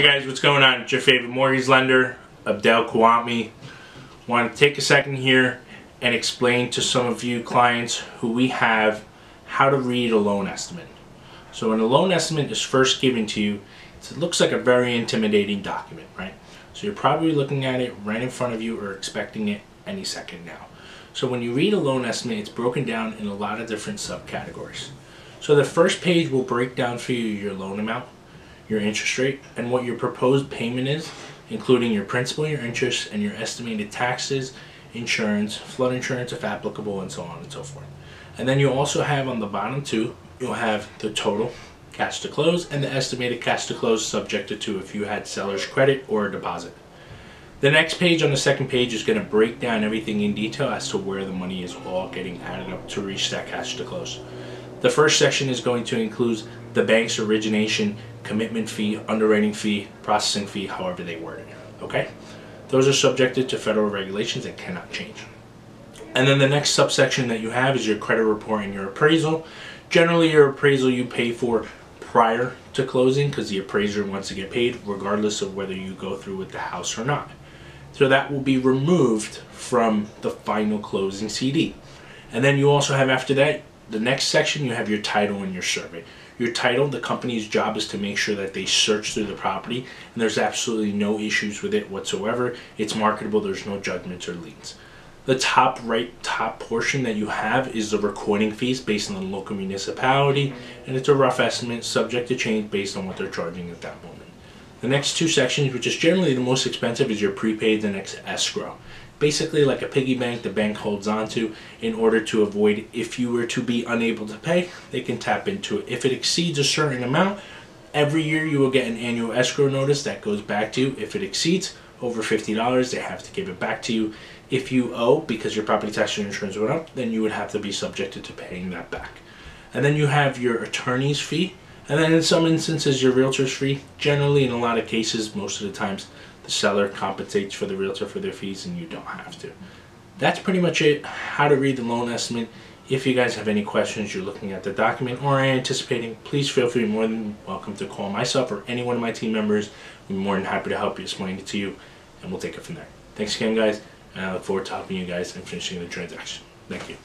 Hey guys, what's going on? It's your favorite mortgage lender, Abdel Kawami. Want to take a second here and explain to some of you clients who we have how to read a loan estimate. So when a loan estimate is first given to you, it looks like a very intimidating document, right? So you're probably looking at it right in front of you or expecting it any second now. So when you read a loan estimate, it's broken down in a lot of different subcategories. So the first page will break down for you your loan amount, your interest rate, and what your proposed payment is, including your principal, your interest, and your estimated taxes, insurance, flood insurance if applicable, and so on and so forth. And then you also have on the bottom two, you'll have the total cash to close and the estimated cash to close subjected to if you had seller's credit or a deposit. The next page on the second page is going to break down everything in detail as to where the money is all getting added up to reach that cash to close. The first section is going to include the bank's origination, commitment fee, underwriting fee, processing fee, however they word it. Okay? Those are subjected to federal regulations and cannot change. And then the next subsection that you have is your credit report and your appraisal. Generally, your appraisal you pay for prior to closing because the appraiser wants to get paid regardless of whether you go through with the house or not. So that will be removed from the final closing CD. And then you also have after that the next section you have your title and your survey. Your title, the company's job is to make sure that they search through the property and there's absolutely no issues with it whatsoever. It's marketable, there's no judgments or liens. The top right top portion that you have is the recording fees based on the local municipality and it's a rough estimate subject to change based on what they're charging at that moment. The next two sections, which is generally the most expensive, is your prepaid and escrow. Basically like a piggy bank the bank holds onto in order to avoid if you were to be unable to pay they can tap into it. If it exceeds a certain amount every year you will get an annual escrow notice that goes back to you. If it exceeds over $50 they have to give it back to you. If you owe because your property tax and insurance went up then you would have to be subjected to paying that back. And then you have your attorney's fee and then in some instances your realtor's fee generally in a lot of cases most of the times the seller compensates for the realtor for their fees and you don't have to. That's pretty much it, how to read the loan estimate. If you guys have any questions, you're looking at the document or anticipating, please feel free, more than welcome to call myself or any one of my team members. I'm more than happy to help you explain it to you and we'll take it from there. Thanks again guys and I look forward to helping you guys and finishing the transaction. Thank you.